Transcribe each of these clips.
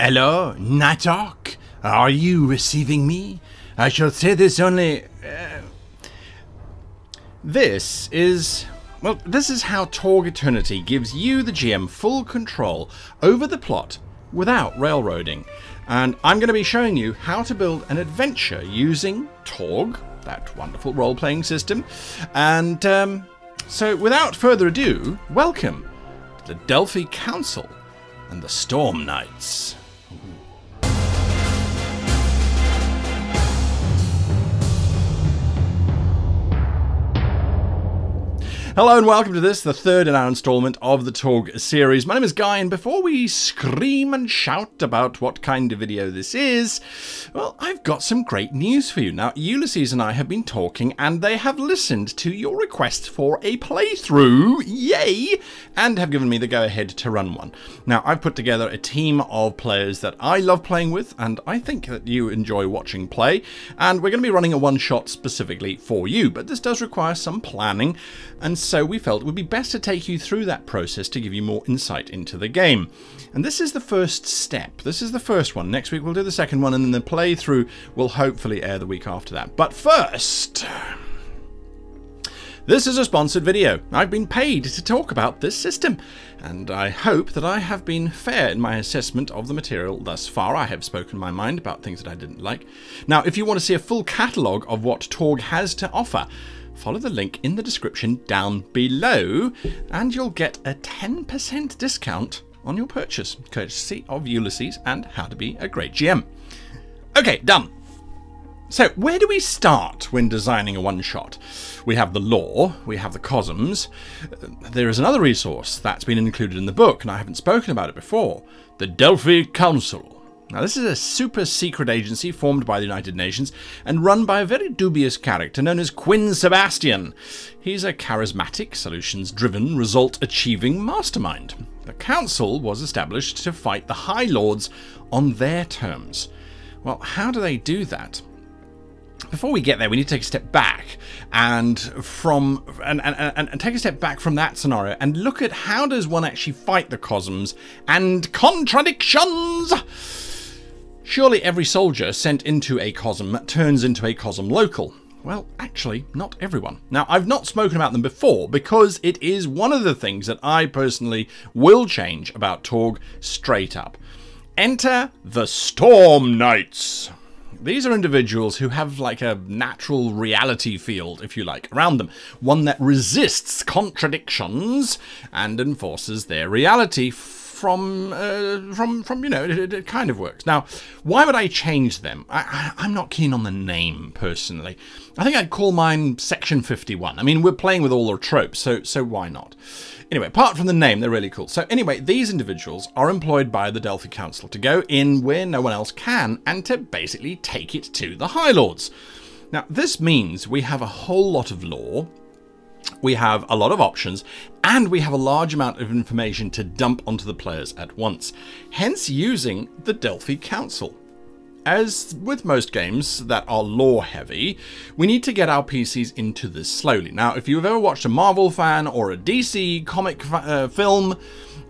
Hello, Nighthawk. Are you receiving me? I shall say this only. Uh... This is. Well, this is how Torg Eternity gives you, the GM, full control over the plot without railroading. And I'm going to be showing you how to build an adventure using Torg, that wonderful role playing system. And um, so, without further ado, welcome to the Delphi Council and the Storm Knights. Hello and welcome to this, the third in our installment of the Torg series. My name is Guy, and before we scream and shout about what kind of video this is, well, I've got some great news for you. Now, Ulisses and I have been talking, and they have listened to your request for a playthrough, yay, and have given me the go-ahead to run one. Now, I've put together a team of players that I love playing with, and I think that you enjoy watching play, and we're going to be running a one-shot specifically for you, but this does require some planning, and so we felt it would be best to take you through that process to give you more insight into the game. And this is the first step. This is the first one. Next week we'll do the second one, and then the playthrough will hopefully air the week after that. But first... This is a sponsored video. I've been paid to talk about this system, and I hope that I have been fair in my assessment of the material thus far. I have spoken my mind about things that I didn't like. Now, if you want to see a full catalogue of what Torg has to offer, follow the link in the description down below and you'll get a 10% discount on your purchase, courtesy of Ulisses and How to Be a Great GM. Okay, done. So, where do we start when designing a one-shot? We have the lore, we have the cosms. There is another resource that's been included in the book, and I haven't spoken about it before. The Delphi Council. Now, this is a super secret agency formed by the United Nations and run by a very dubious character known as Quinn Sebastian. He's a charismatic, solutions driven, result achieving mastermind. The Council was established to fight the High Lords on their terms. Well, how do they do that? before we get there, we need to take a step back and from and, and, and, take a step back from that scenario and look at how does one actually fight the cosms and contradictions. Surely every soldier sent into a COSM turns into a COSM local. Well, actually, not everyone. Now, I've not spoken about them before because it is one of the things that I personally will change about Torg straight up. Enter the Storm Knights. These are individuals who have like a natural reality field, if you like, around them. One that resists contradictions and enforces their reality from uh, from from you know it, it, kind of works. Now, why would I change them? I, I, am not keen on the name personally. I think I'd call mine Section 51. I mean, we're playing with all the tropes, so so why not? Anyway, apart from the name, they're really cool. So anyway, these individuals are employed by the Delphi Council to go in where no one else can and to basically take it to the High Lords. Now, this means we have a whole lot of lore we have a lot of options and we have a large amount of information to dump onto the players at once, hence using the Delphi Council. As with most games that are lore heavy, we need to get our PCs into this slowly. Now, if you've ever watched a Marvel fan or a DC comic uh, film,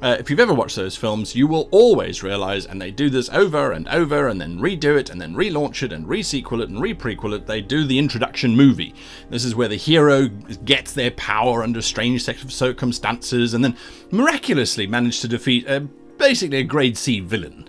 uh, if you've ever watched those films, you will always realize, and they do this over and over, and then redo it, and then relaunch it, and resequel it, and reprequel it. They do the introduction movie. This is where the hero gets their power under strange circumstances, and then miraculously manage to defeat a, basically a grade C villain.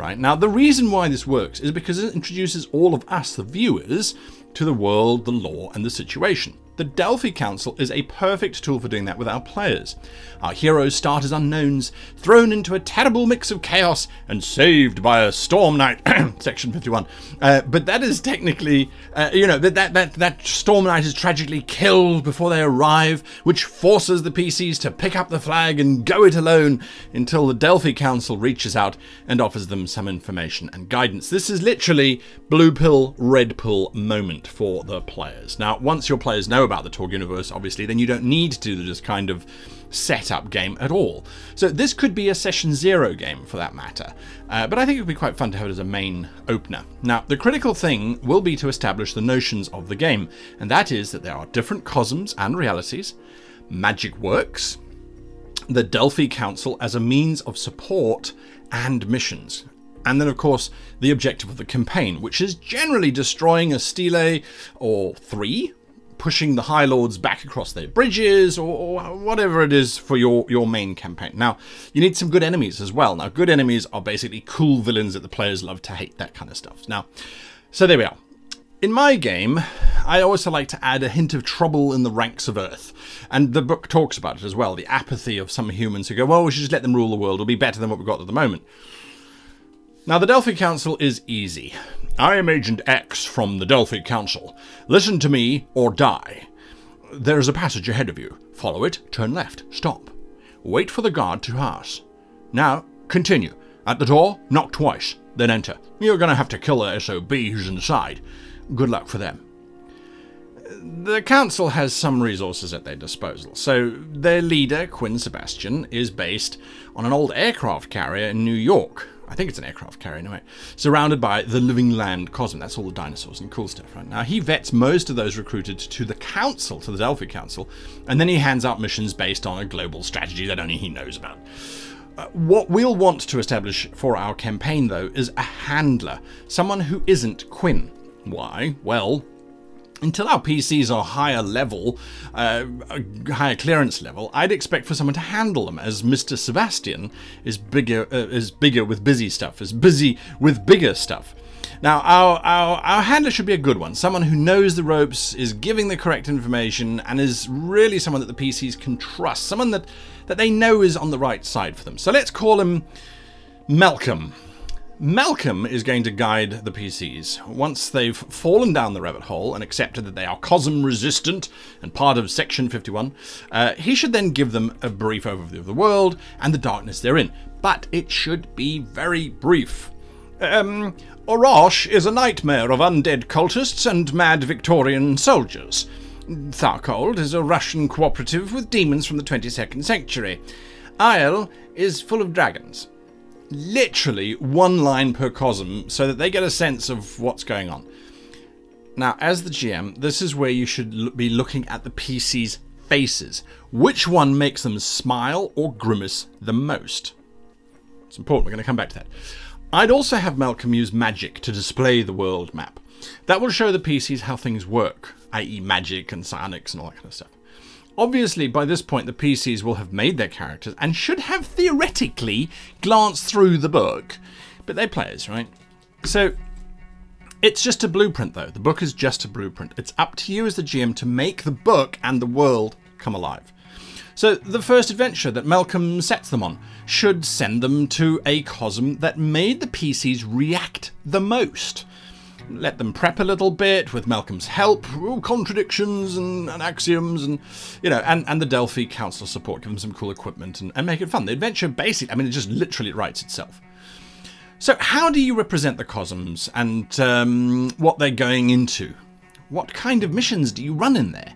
Right now, the reason why this works is because it introduces all of us, the viewers, to the world, the lore, and the situation. The Delphi Council is a perfect tool for doing that with our players. Our heroes start as unknowns, thrown into a terrible mix of chaos, and saved by a Storm Knight, section 51. Uh, but that is technically, uh, you know, that, that, that, that Storm Knight is tragically killed before they arrive, which forces the PCs to pick up the flag and go it alone until the Delphi Council reaches out and offers them some information and guidance. This is literally blue pill, red pill moment for the players. Now, once your players know about the Torg universe, obviously, then you don't need to do this kind of setup game at all. So this could be a session zero game for that matter, uh, but I think it would be quite fun to have it as a main opener. Now, the critical thing will be to establish the notions of the game, and that is that there are different cosms and realities, magic works, the Delphi Council as a means of support and missions. And then, of course, the objective of the campaign, which is generally destroying a stele or three, pushing the High Lords back across their bridges, or, or, whatever it is for your, your main campaign. Now, you need some good enemies as well. Now, good enemies are basically cool villains that the players love to hate, that kind of stuff. Now, so there we are. In my game, I also like to add a hint of trouble in the ranks of Earth. And the book talks about it as well, the apathy of some humans who go, well, we should just let them rule the world, it'll be better than what we've got at the moment. Now, the Delphi Council is easy. I am Agent X from the Delphi Council. Listen to me or die. There is a passage ahead of you. Follow it, turn left, stop. Wait for the guard to pass. Now, continue. At the door, knock twice, then enter. You're going to have to kill the SOB who's inside. Good luck for them. The council has some resources at their disposal, so their leader, Quinn Sebastian, is based on an old aircraft carrier in New York, I think it's an aircraft carrier anyway, surrounded by the living land cosm. That's all the dinosaurs and cool stuff, right? Now, he vets most of those recruited to the council, to the Delphi Council, and then he hands out missions based on a global strategy that only he knows about. Uh, what we'll want to establish for our campaign, though, is a handler, someone who isn't Quinn. Why? Well, until our PCs are higher level, uh, higher clearance level, I'd expect for someone to handle them, as Mr. Sebastian is bigger, uh, is bigger with busy stuff, is busy with bigger stuff. Now, our, our, our handler should be a good one, someone who knows the ropes, is giving the correct information, and is really someone that the PCs can trust, someone that, that they know is on the right side for them. So let's call him Malcolm. Malcolm is going to guide the PCs. Once they've fallen down the rabbit hole and accepted that they are COSM resistant and part of Section 51, uh, he should then give them a brief overview of the world and the darkness they're in. But it should be very brief. Um, Orrorsh is a nightmare of undead cultists and mad Victorian soldiers. Tharkold is a Russian cooperative with demons from the 22nd century. Aysle is full of dragons literally one line per cosm so that they get a sense of what's going on. Now, as the GM, this is where you should be looking at the PC's faces. Which one makes them smile or grimace the most? It's important, we're going to come back to that. I'd also have Malcolm use magic to display the world map. That will show the PCs how things work, i.e. magic and psionics and all that kind of stuff. Obviously, by this point, the PCs will have made their characters and should have theoretically glanced through the book. But they're players, right? So, it's just a blueprint, though. The book is just a blueprint. It's up to you as the GM to make the book and the world come alive. So, the first adventure that Malcolm sets them on should send them to a cosm that made the PCs react the most let them prep a little bit with Malcolm's help, Ooh, contradictions and, and, axioms, and you know, and, and the Delphi Council support, give them some cool equipment and, and make it fun. The adventure, basically, I mean, it just literally writes itself. So, how do you represent the cosms and um, what they're going into? What kind of missions do you run in there?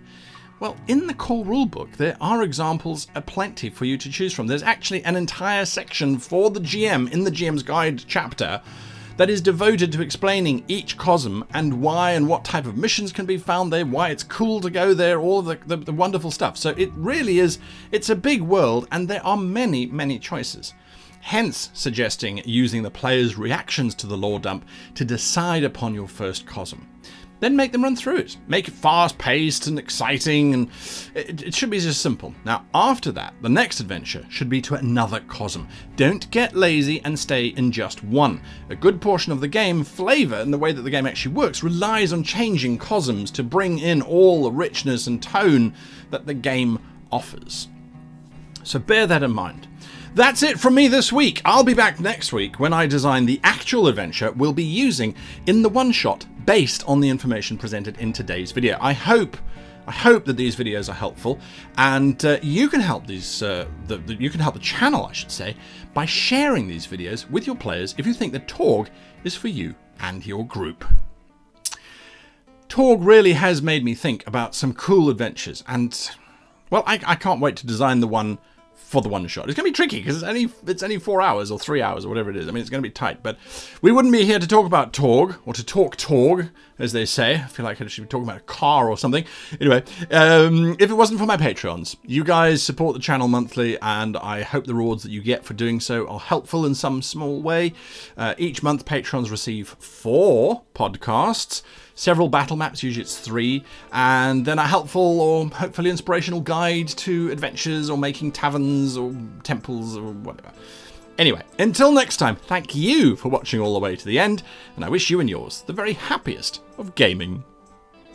Well, in the core rulebook, there are examples aplenty for you to choose from. There's actually an entire section for the GM in the GM's Guide chapter that is devoted to explaining each cosm and why and what type of missions can be found there, why it's cool to go there, all the, the, the wonderful stuff. So it really is, it's a big world and there are many, many choices hence suggesting using the player's reactions to the lore dump to decide upon your first cosm then make them run through it. Make it fast paced and exciting, and it, it, should be just simple. Now, after that, the next adventure should be to another cosm. Don't get lazy and stay in just one. A good portion of the game flavor and the way that the game actually works relies on changing cosms to bring in all the richness and tone that the game offers. So bear that in mind. That's it from me this week. I'll be back next week when I design the actual adventure we'll be using in the one-shot based on the information presented in today's video. I hope I hope that these videos are helpful, and uh, you can help these. Uh, the, the, you can help the channel, I should say, by sharing these videos with your players if you think the Torg is for you and your group. Torg really has made me think about some cool adventures, and well, I, I can't wait to design the one for the one shot. It's going to be tricky because it's only it's only four hours or three hours or whatever it is. I mean, it's going to be tight. But we wouldn't be here to talk about Torg or to talk Torg, as they say. I feel like I should be talking about a car or something. Anyway, um, if it wasn't for my Patreons, you guys support the channel monthly, and I hope the rewards that you get for doing so are helpful in some small way. Uh, each month, patrons receive four podcasts several battle maps, usually it's three, and then a helpful or hopefully inspirational guide to adventures or making taverns or temples or whatever. Anyway, until next time, thank you for watching all the way to the end, and I wish you and yours the very happiest of gaming.